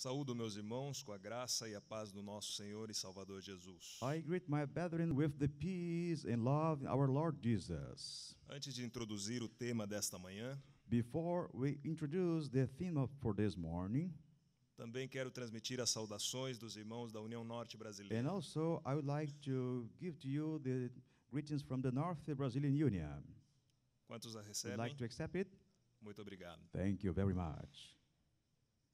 Saúdo meus irmãos com a graça e a paz do nosso Senhor e Salvador Jesus. I greet my brethren with the peace and love of our Lord Jesus. Antes de introduzir o tema desta manhã, Before we introduce the theme for this morning, também quero transmitir as saudações dos irmãos da União Norte Brasileira. and also I would like to give to you the greetings from the North Brazilian Union. Quantos a Would recebem? like to accept it? Muito obrigado. Thank you very much.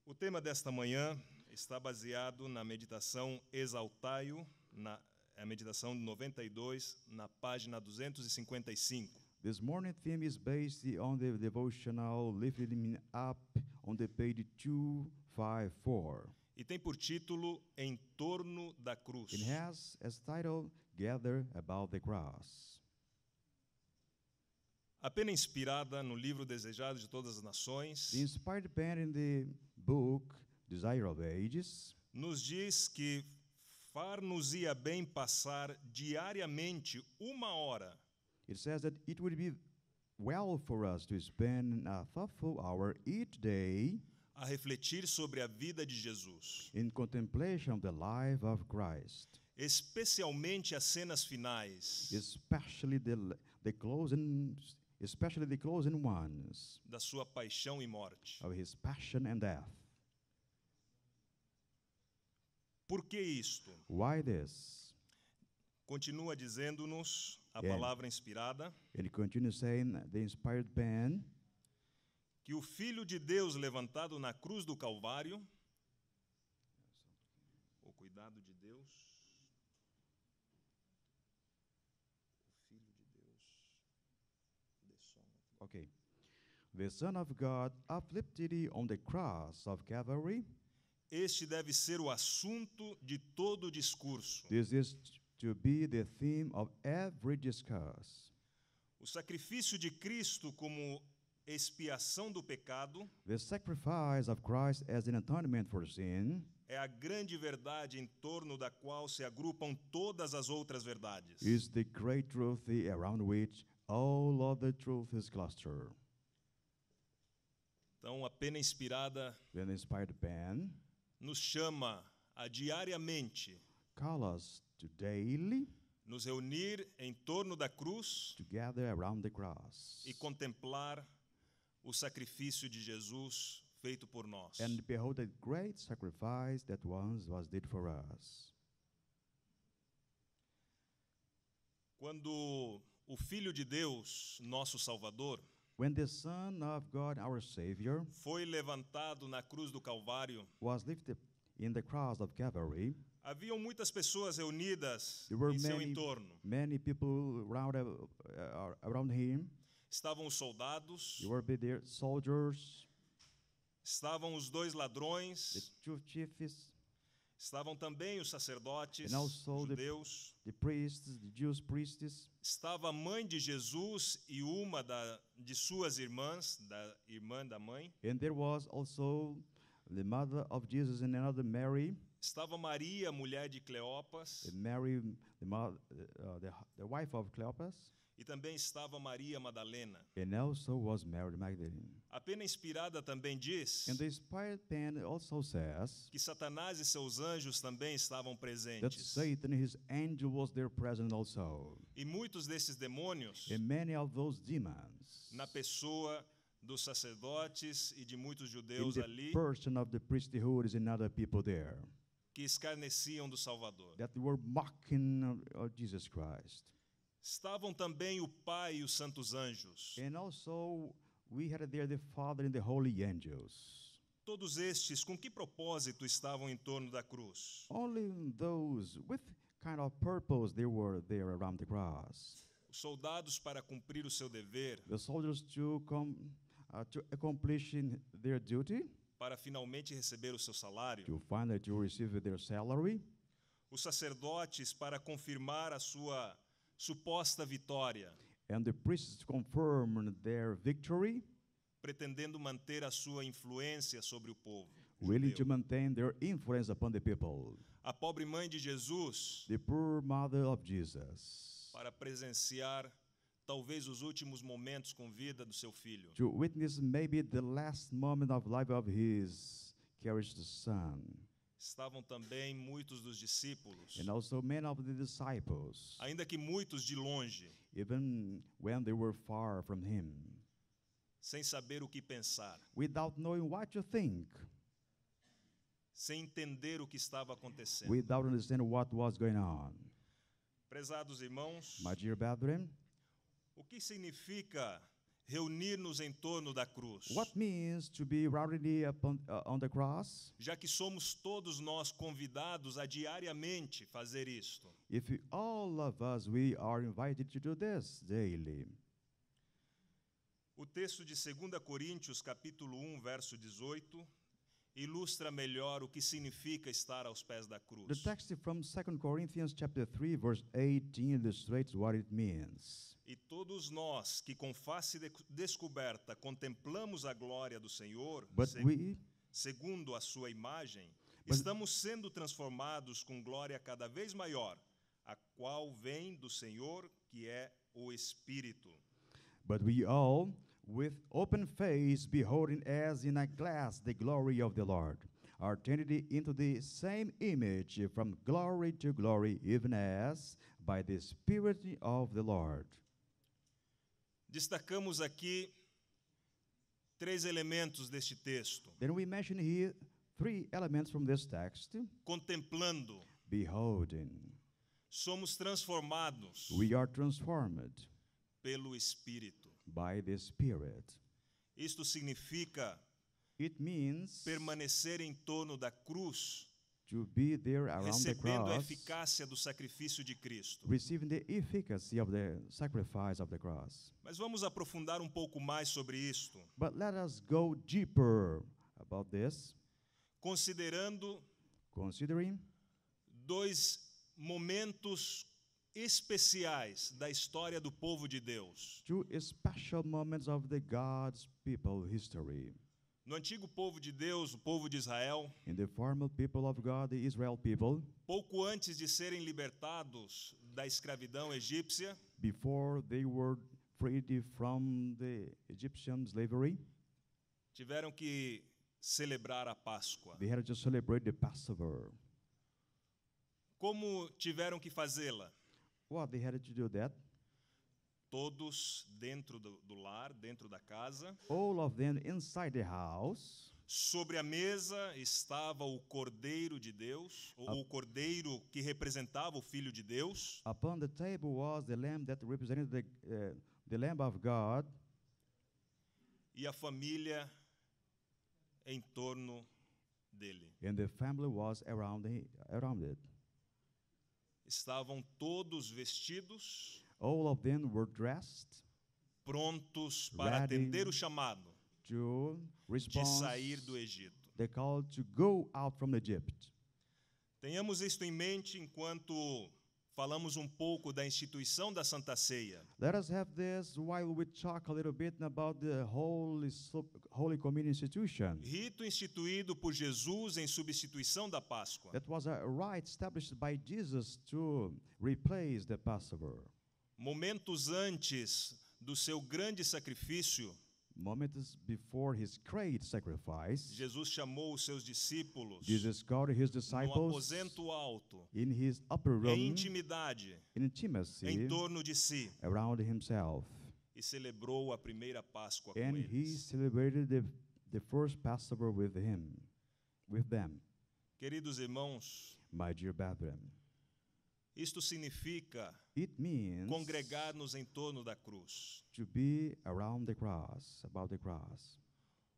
O tema desta manhã está baseado na meditação Exaltai-o, na a meditação 92, na página 255. This morning theme is based on the devotional lifted me up on the page 254. E tem por título Em torno da cruz. It has as title Gather About the Cross. A pena inspirada no livro Desejado de Todas as Nações The inspired pen in the book Desire of Ages nos diz que far-nos-ia bem passar diariamente uma hora. it says that it would be well for us to spend a thoughtful hour each day a refletir sobre a vida de Jesus, in contemplation of the life of Christ, especialmente as cenas finais. especially the the closing especially the closing ones da sua paixão e morte. of his passion and death. Por que isto? Why this? Continua dizendo-nos a Yeah. palavra inspirada And he continues saying the inspired pen que o Filho de Deus levantado na cruz do Calvário, o cuidado de Deus, o Filho de Deus, dê som aqui. Okay. The Son of God uplifted on the cross of Calvary. Este deve ser o assunto de todo o discurso. This is to be the theme of every discourse. O sacrifício de Cristo como expiação do pecado The sacrifice of Christ as an atonement for sin é a grande verdade em torno da qual se agrupam todas as outras verdades. is the great truth around which all other truths cluster. Então, a pena inspirada The inspired pen nos chama a diariamente call us to daily nos reunir em torno da cruz to gather around the cross e contemplar o sacrifício de Jesus feito por nós. and behold the great sacrifice that once was did for us. Quando o Filho de Deus, nosso Salvador, When the Son of God, our Savior, foi levantado na cruz do Calvário, was lifted in the cross of Calvary, haviam muitas pessoas reunidas em seu many, entorno. many people around, uh, around him. Estavam os soldados, There were there soldiers, estavam os dois the ladrões, two chiefs, estavam também os sacerdotes also the- judeus, the priests, the Jews priests, estava a mãe de Jesus e uma da, de suas irmãs, da irmã da mãe, and there was also the mother of Jesus and another Mary, estava Maria, mulher de Cleopas, Mary, the, mother, uh, the, the wife of Cleopas, e também estava Maria Madalena. and also was Mary Magdalene. A pena inspirada também diz And the inspired pen also says que Satanás e seus anjos também estavam that presentes. Satan, his angel, was there present also. E muitos desses demônios, And many of those demons, na pessoa dos sacerdotes e de muitos in judeus the ali, person of the priesthood and other people there, que escarneciam do Salvador. that were mocking of Jesus Christ. Estavam também o Pai e os santos anjos. And also, we had there the Father and the holy angels. Todos estes, com que propósito estavam em torno da cruz? Only those with kind of purpose they were there around the cross. Os soldados para cumprir o seu dever, The soldiers to come uh, to accomplish their duty, para finalmente receber o seu salário. to finally to receive their salary. Os sacerdotes para confirmar a sua suposta vitória, and the priests confirm their victory, pretendendo manter a sua influência sobre o povo. willing to maintain their influence upon the people. A pobre mãe de Jesus The poor mother of Jesus, para presenciar talvez os últimos momentos com vida do seu filho. to witness maybe the last moment of life of his carries the Son. Estavam também muitos dos discípulos, And also many of the disciples, ainda que muitos de longe, even when they were far from him, sem saber o que pensar, without knowing what to think, sem entender o que estava acontecendo. without understanding what was going on. Prezados irmãos, My dear brethren, o que significa reunir-nos em torno da cruz? what means to be rowdy upon, uh, on the cross? Já que somos todos nós convidados a diariamente fazer isto. If we, all of us, we are invited to do this daily. O texto de 2 Coríntios, capítulo 1, verso 18, ilustra melhor o que significa estar aos pés da The cruz. text from 2 Corinthians chapter 3 verse 18 illustrates what it means. E todos nós que com face de- descoberta contemplamos a glória do Senhor, se- we segundo a sua imagem, estamos sendo transformados com glória cada vez maior, a qual vem do Senhor, que é o Espírito. but we all with open face beholding as in a glass the glory of the Lord. Are turned into the same image from glory to glory even as by the spirit of the Lord. Destacamos aqui três elementos deste texto: Then we mention here three elements from this text. Contemplando, beholding. Somos transformados we are transformed pelo Espírito. By the spirit. Isto significa It means permanecer em torno da cruz, to be there around the recebendo a eficácia do sacrifício de Cristo. receiving the efficacy of the sacrifice of the cross. Mas vamos aprofundar um pouco mais sobre isto, But let us go deeper about this, considerando considering dois momentos especiais da história do povo de Deus. two special moments of the God's people history. No antigo povo de Deus, o povo de Israel, In the former people of God, the Israel people, pouco antes de serem libertados da escravidão egípcia, before they were freed from the Egyptian slavery, tiveram que celebrar a Páscoa. they had to celebrate the Passover. Como tiveram que fazê-la? What they had to do that? Todos dentro do, do lar, dentro da casa. All of them inside the house. Sobre a mesa estava o Cordeiro de Deus, ou o Cordeiro que representava o Filho de Deus. Upon the table was the lamb that represented the, uh, the Lamb of God, e a família em torno dele. and the family was around, the, around it. Estavam todos vestidos, All of them were dressed prontos para atender o chamado to de sair do Egito. the call to go out from Egypt. Tenhamos isto em mente enquanto falamos um pouco da instituição da Santa Ceia. Let us have this while we talk a little bit about the Holy, Holy Communion institution. Rito instituído por Jesus em substituição da Páscoa. That was a rite established by Jesus to replace the Passover. Momentos antes do seu grande sacrifício, Moments before his great sacrifice, Jesus chamou os seus discípulos Jesus called his no disciples aposento alto, in his upper em room intimidade, in intimacy em torno de si, around himself. e celebrou a primeira Páscoa com And he eles. celebrated the, the first Passover with him, with them, Queridos irmãos, my dear brethren. Isto significa It means congregar-nos em torno da cruz. to be around the cross, about the cross.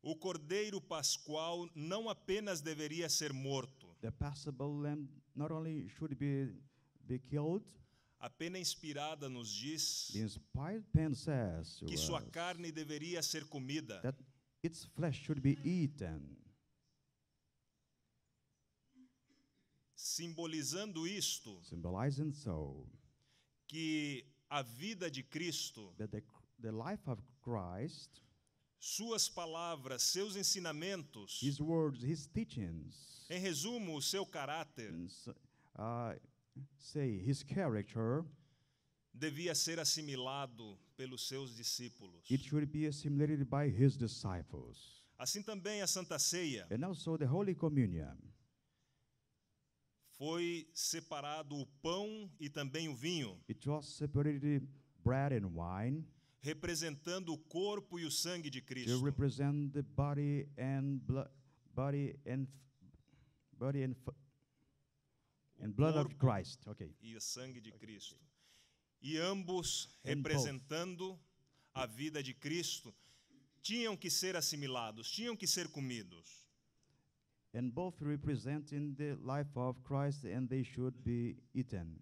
O cordeiro pascual não apenas deveria ser morto, The lamb not only should be, be killed, a pena inspirada nos diz que sua carne deveria ser comida. that its flesh should be eaten, simbolizando isto, symbolizing so que a vida de Cristo, that the, the life of Christ, suas palavras, seus ensinamentos, his words, his teachings, em resumo, o seu caráter, uh, say his character, devia ser assimilado pelos seus discípulos. it should be assimilated by his disciples. Assim também a Santa Ceia And also the Holy Communion. Foi separado o pão e também o vinho, It was separated bread and wine representando o corpo e o sangue de to Cristo. represent the body and blood, body and body and and blood of Christ. Okay. e o sangue de Cristo. E ambos, representando a vida de Cristo, tinham que ser assimilados, tinham que ser comidos. And both representing the life of Christ, and they should be eaten.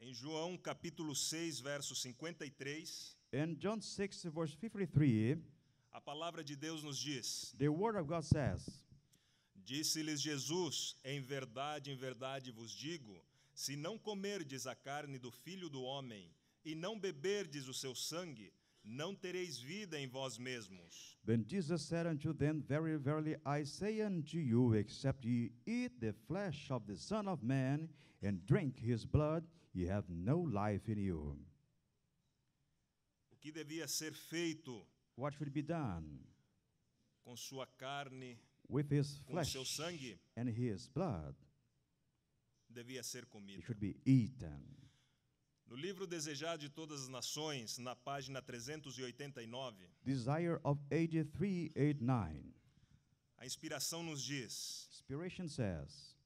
Em João capítulo 6, verso 53, In John 6, verse 53, a palavra de Deus nos diz: the Word of God says, Disse-lhes Jesus: Em verdade, em verdade vos digo: se não comerdes a carne do filho do homem e não beberdes o seu sangue, não tereis vida em vós mesmos. Then Jesus said unto them, Very verily I say unto you, except ye eat the flesh of the Son of Man and drink his blood, ye have no life in you. O que devia ser feito What should be done com sua carne, with his com flesh seu sangue, and his blood? devia ser It comido. should be eaten. No livro Desejado de Todas as Nações, na página 389, Desire of 8389. a inspiração nos diz: Inspiration says,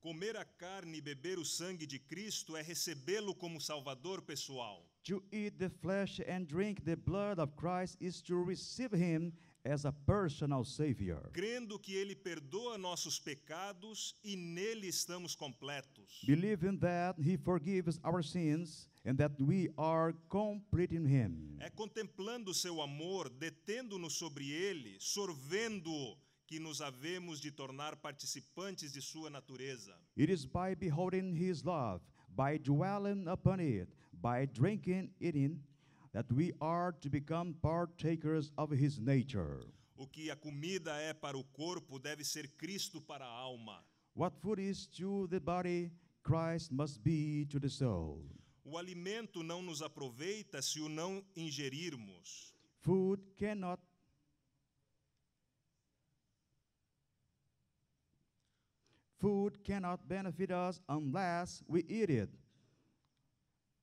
Comer a carne e beber o sangue de Cristo é recebê-lo como Salvador pessoal. To eat the flesh and drink the blood of Christ is to receive him as a personal Savior. crendo que Ele perdoa nossos pecados e nele estamos completos. Believing that he forgives our sins and that we are complete in him. É contemplando o seu amor, detendo-nos sobre ele, sorvendo-o, que nos havemos de tornar participantes de sua natureza. It is by beholding his love, by dwelling upon it, by drinking it in, that we are to become partakers of his nature. O que a comida é para o corpo deve ser Cristo para a alma. What food is to the body, Christ must be to the soul. O alimento não nos aproveita se o não ingerirmos. Food cannot Food cannot benefit us unless we eat it.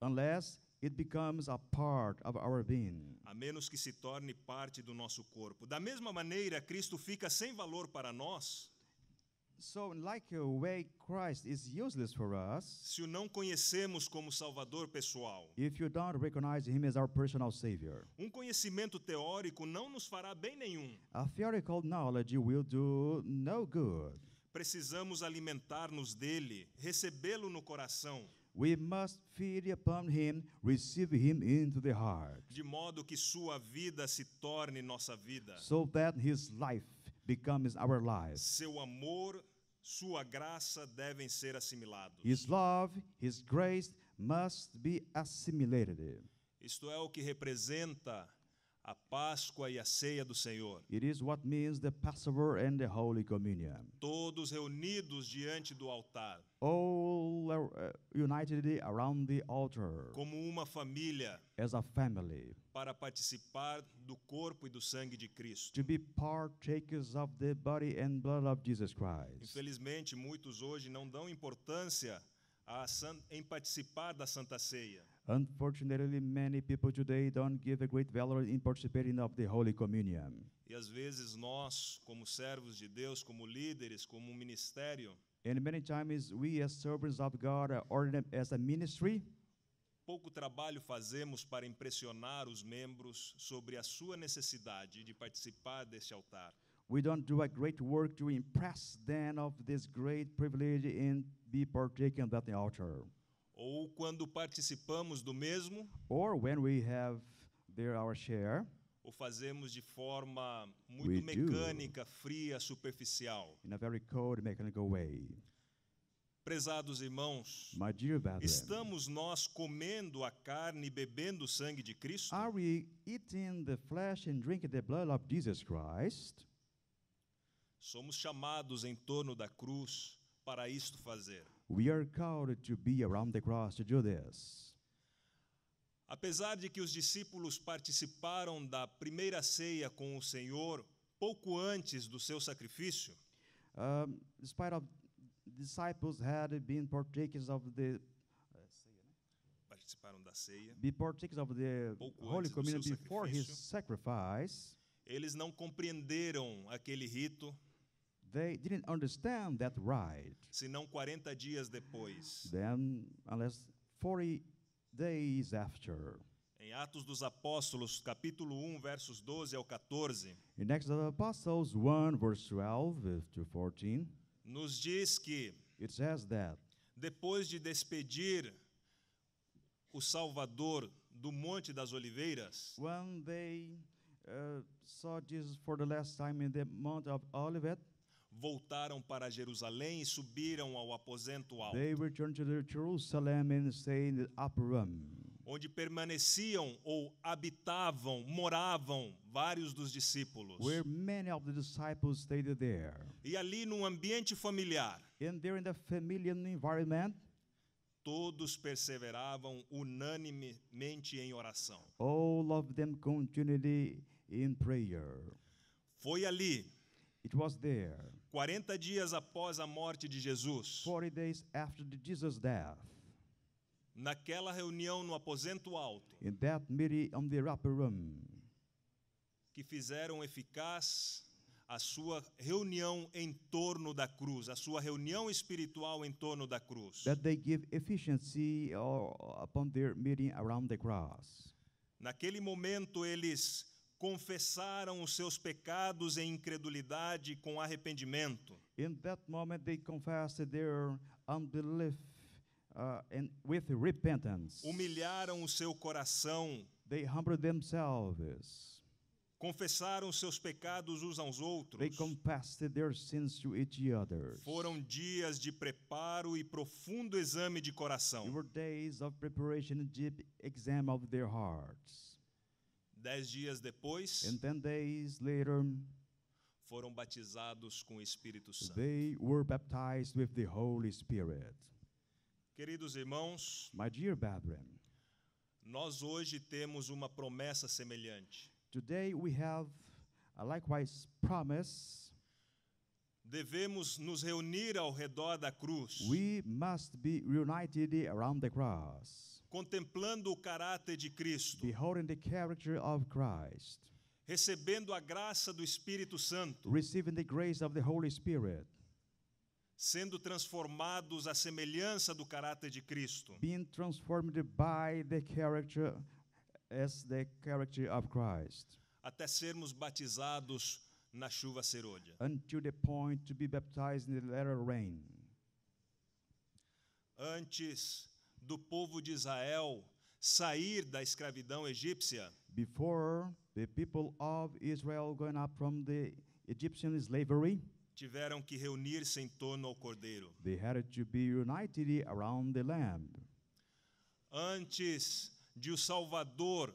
Unless it becomes a part of our being. a menos que se torne parte do nosso corpo. Da mesma maneira, Cristo fica sem valor para nós So, like a way Christ is useless for us se o não conhecemos como Salvador pessoal. if you don't recognize him as our personal savior. Um conhecimento teórico não nos fará bem nenhum. A theoretical knowledge will do no good. Precisamos alimentar-nos dele, recebê-lo no coração, We must feed upon him, receive him into the heart, de modo que sua vida se torne nossa vida. so that his life becomes our life. Seu amor, sua graça devem ser assimilados. His love, his grace must be assimilated. Isto é o que representa a Páscoa e a ceia do Senhor. It is what means the Passover and the Holy Communion. Todos reunidos diante do altar, All uh, united around the altar como uma família, as a family para participar do corpo e do sangue de Cristo. to be partakers of the body and blood of Jesus Christ. Infelizmente, muitos hoje não dão importância a em participar da Santa Ceia. Unfortunately, many people today don't give a great value in participating of the Holy Communion. E às vezes nós, como servos de Deus, como líderes, como um ministério, And many times we as servants of God are ordained as a ministry. pouco trabalho fazemos para impressionar os membros sobre a sua necessidade de participar deste altar. We don't do a great work to impress them of this great privilege and be partaken of the altar. Ou quando participamos do mesmo, Or when we have there our share o fazemos de forma We muito do. mecânica, fria, superficial. in a very cold, mechanical way. Prezados irmãos, My dear brethren, estamos nós comendo a carne e bebendo o sangue de Cristo? are we eating the flesh and drinking the blood of Jesus Christ? Somos chamados em torno da cruz para isto fazer. We are called to be around the cross to do this. Apesar de que os discípulos participaram da primeira ceia com o Senhor pouco antes do seu sacrifício, Um, despite of disciples had been partakers of the participaram da ceia, be partakers of the Pouco Holy Communion before his sacrifice, eles não compreenderam aquele rito, they didn't understand that right. senão 40 dias depois. Then, unless 40 days after, Em Atos dos Apóstolos, capítulo 1, versos 12 ao 14, in Acts of the Apostles 1, verse 12 to 14, nos diz que it says that depois de despedir o Salvador do Monte das Oliveiras, when they uh, saw Jesus for the last time in the Mount of Olivet, voltaram para Jerusalém e subiram ao aposento alto, they returned to Jerusalem and stayed in the upper room, onde permaneciam ou habitavam, moravam vários dos discípulos. where many of the disciples stayed there. E ali, num ambiente familiar, And there in the familiar environment, todos perseveravam unanimemente em oração. all of them continued in prayer. Foi ali, It was there, 40 dias após a morte de Jesus, 40 days after Jesus' death, naquela reunião no aposento alto, in that meeting on the upper room, que fizeram eficaz a sua reunião em torno da cruz, a sua reunião espiritual em torno da cruz. that they give efficiency uh, upon their meeting around the cross. Naquele momento eles confessaram os seus pecados em incredulidade com arrependimento. In that moment, they confessed their unbelief uh, and with repentance. Humilharam o seu coração, They humbled themselves. confessaram os seus pecados uns aos They outros. confessed their sins to each other. Foram dias de preparo e profundo exame de They coração. were days of preparation and deep exam of their hearts. Dez dias depois, And ten days later, foram batizados com o Espírito Santo. they were baptized with the Holy Spirit. Queridos irmãos, My dear brethren, nós hoje temos uma promessa semelhante. today we have a likewise promise. Devemos nos reunir ao redor da cruz, We must be united around the cross, contemplando o caráter de Cristo, beholding the character of Christ, recebendo a graça do Espírito Santo, receiving the grace of the Holy Spirit, sendo transformados à semelhança do caráter de Cristo, being transformed by the character as the character of Christ, até sermos batizados na chuva serôdia. until the point to be baptized in the latter rain. Antes do povo de Israel sair da escravidão egípcia, Before the people of Israel going up from the Egyptian slavery, tiveram que reunir-se em torno ao cordeiro. they had to be united around the Lamb. Antes de o Salvador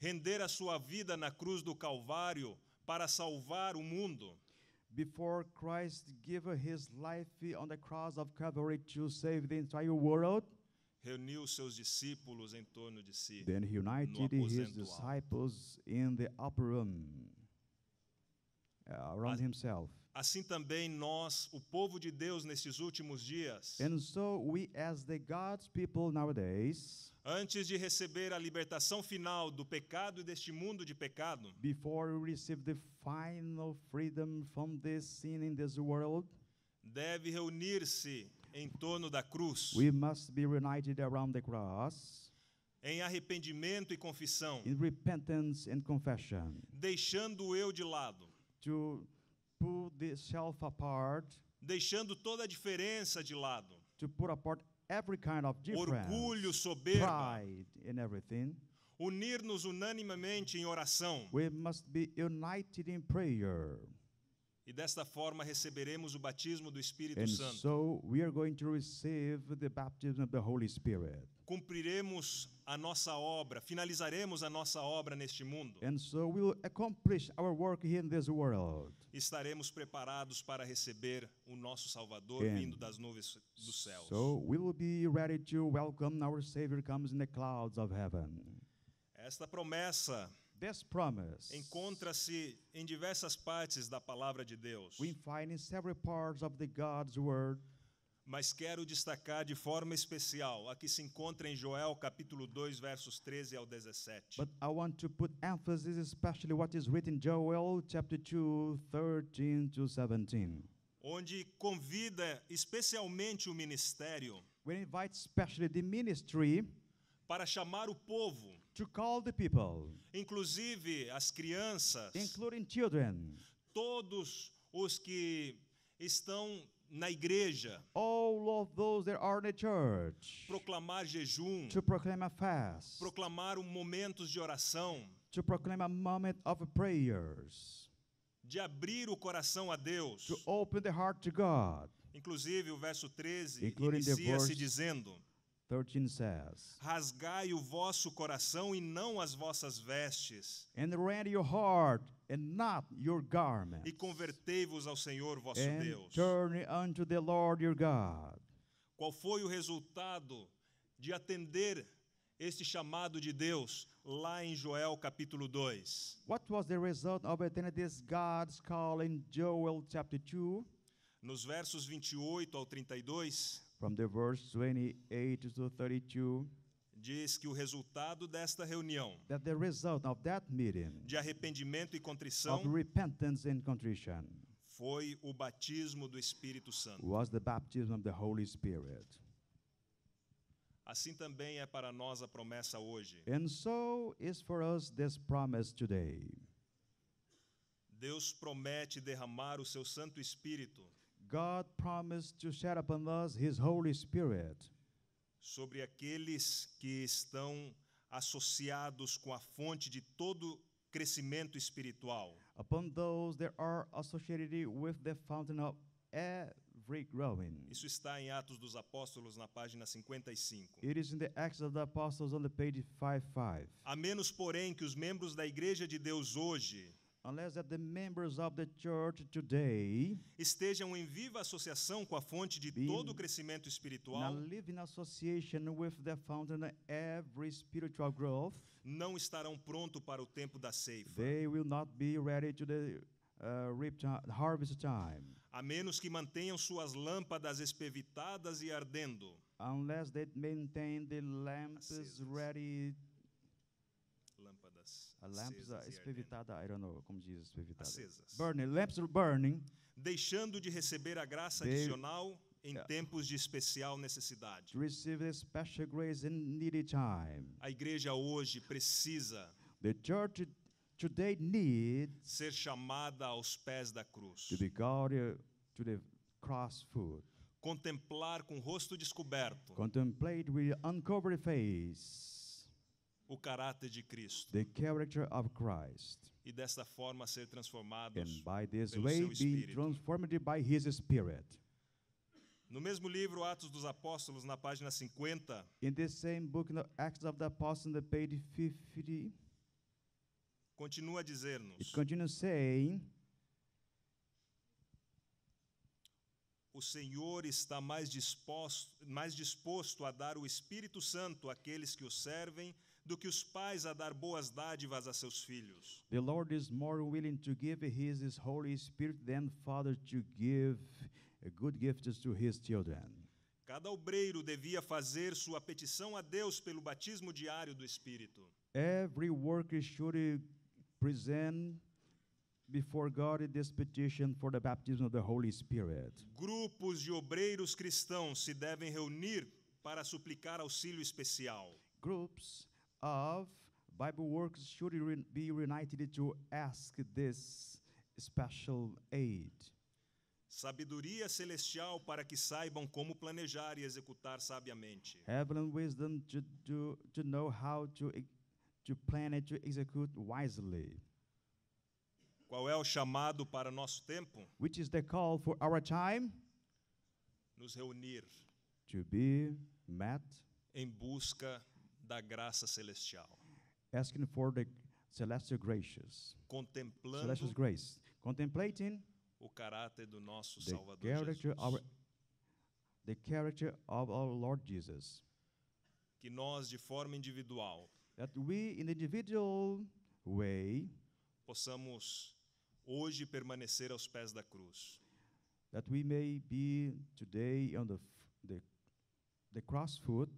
render a sua vida na cruz do Calvário para salvar o mundo, Before Christ gave his life on the cross of Calvary to save the entire world, reuniu seus discípulos em torno de si. then he united his disciples in the upper room uh, around himself. Assim também nós, o povo de Deus nestes últimos dias, And so we, as the God's people nowadays, antes de receber a libertação final do pecado e deste mundo de pecado, before we receive the final freedom from this sin in this world, deve reunir-se em torno da cruz, we must be united around the cross em arrependimento e confissão, in repentance and confession, deixando o eu de lado, to put the self apart, deixando toda a diferença de lado, to put apart every kind of difference, orgulho, soberba, pride, and everything. unir-nos unanimemente em oração e desta forma receberemos o batismo do Espírito And Santo. so we are going to receive the baptism of the Holy Spirit. Cumpriremos a nossa obra, finalizaremos a nossa obra neste mundo. And so we will accomplish our work here in this world. Estaremos preparados para receber o nosso Salvador And vindo das nuvens dos céus. So we will be ready to welcome our Savior comes in the clouds of heaven. Esta promessa encontra-se em diversas partes da palavra de Deus, we find in several parts of the God's word, mas quero destacar de forma especial a que se encontra em Joel capítulo 2, versos 13 ao 17. but I want to put emphasis especially what is written in Joel chapter 2, 13 to 17. onde convida especialmente o ministério We invite especially the ministry para chamar o povo, to call the people, inclusive as crianças, including children, todos os que estão na igreja, all of those that are in the church, proclamar jejum, to proclaim a fast, proclamar um momentos de oração, to proclaim a moment of prayers, de abrir o coração a Deus. to open the heart to God. Inclusive o verso 13 Including the inicia-se dizendo: 13 says, Rasgai o vosso coração e não as vossas vestes, And rend your heart and not your garment, e convertei-vos ao Senhor vosso and Deus. turn unto the Lord your God. Qual foi o resultado de atender este chamado de Deus lá em Joel capítulo 2? What was the result of attending this God's call in Joel chapter 2? Nos versos 28 ao 32, From the verse 28 to 32, diz que o resultado desta reunião that the result of that meeting de arrependimento e of contrição repentance and contrition foi o batismo do Espírito Santo. was the baptism of the Holy Spirit. Assim também é para nós a promessa hoje. And so is for us this promise today. Deus promete derramar o seu Santo Espírito God promised to shed upon us His Holy Spirit sobre aqueles que estão associados com a fonte de todo crescimento espiritual. upon those that are associated with the fountain of every growing. Isso está em Atos dos Apóstolos na página 55. It is in the Acts of the Apostles on the page 55. A menos, porém, que os membros da Igreja de Deus hoje Unless that the members of the church today estejam em viva associação com a fonte de todo o crescimento espiritual, live in association with the fountain every spiritual growth, não estarão prontos para o tempo da ceifa. they will not be ready to the uh, harvest time. A menos que mantenham suas lâmpadas espevitadas e ardendo. Unless they maintain the lamps Acesas. ready, Lâmpadas a lamps acesas uh, e ardendo. espevitada, I don't know como diz espevitada. Acesas. Burning, lamps are burning, Deixando de receber a graça They- adicional em Yeah. tempos de especial necessidade. to receive a special grace in needy time. A igreja hoje precisa The church today needs ser chamada aos pés da cruz. to be called uh, to the cross foot. Contemplar com o rosto descoberto Contemplate with uncovered face o caráter de Cristo the character of Christ, e desta forma ser transformados. and by this pelo way seu be Espírito. transformed by His Spirit. No mesmo livro Atos dos Apóstolos, na página 50, In this same book, Acts of the Apostles, on the page 50, continua a it dizer-nos: continues saying, O Senhor está mais disposto, mais disposto a dar o Espírito Santo àqueles que o servem do que os pais a dar boas dádivas a seus filhos. The Lord is more willing to give His, His Holy Spirit than Father to give good gifts to His children. Cada obreiro devia fazer sua petição a Deus pelo batismo diário do Espírito. Every worker should present before God this petition for the baptism of the Holy Spirit. Grupos de obreiros cristãos se devem reunir para suplicar auxílio especial. Groups of Bible workers should be united to ask this special aid. Sabedoria celestial para que saibam como planejar e executar sabiamente. Heavenly wisdom to, do, to know how to, to plan and to execute wisely, Qual é o chamado para nosso tempo? which is the call for our time Nos reunir to be met, em busca da graça celestial, asking for the celestial gracious, contemplando celestial grace, contemplating o caráter do nosso the Salvador character of Jesus. the character of our Lord Jesus. Que nós, de forma individual, that we, in individual way, possamos hoje permanecer aos pés da cruz. that we may be today on the, the, the cross foot,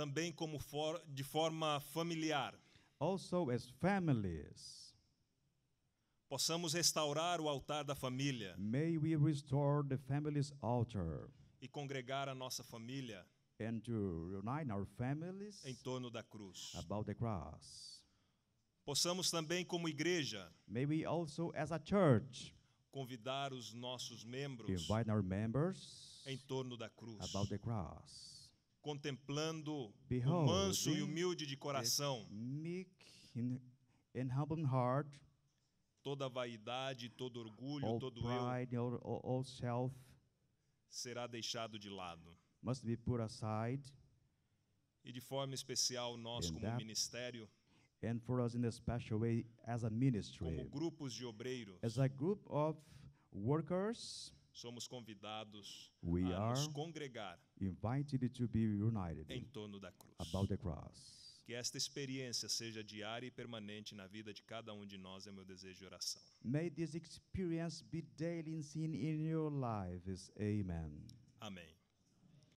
Também como for, de forma familiar, also as families. possamos restaurar o altar da família May we restore the family's altar e congregar a nossa família and to unite our families em torno da cruz. about the cross. Possamos também, como igreja, May we also, as a church, convidar os nossos membros invite our members em torno da cruz, about the cross. Contemplando o Behold, manso e humilde de coração, toda vaidade, todo orgulho, all todo eu pride, all, all, all self será deixado de lado. must be put aside. E de forma especial, nós, And como that- ministério, And for us in a special way, as a como ministry, grupos de obreiros, as a group of workers, somos convidados we a nos congregar invited to be united em torno da cruz. about the cross. Que esta experiência seja diária e permanente na vida de cada um de nós, é meu desejo e oração. May this experience be daily seen in your lives. Amen. Amém.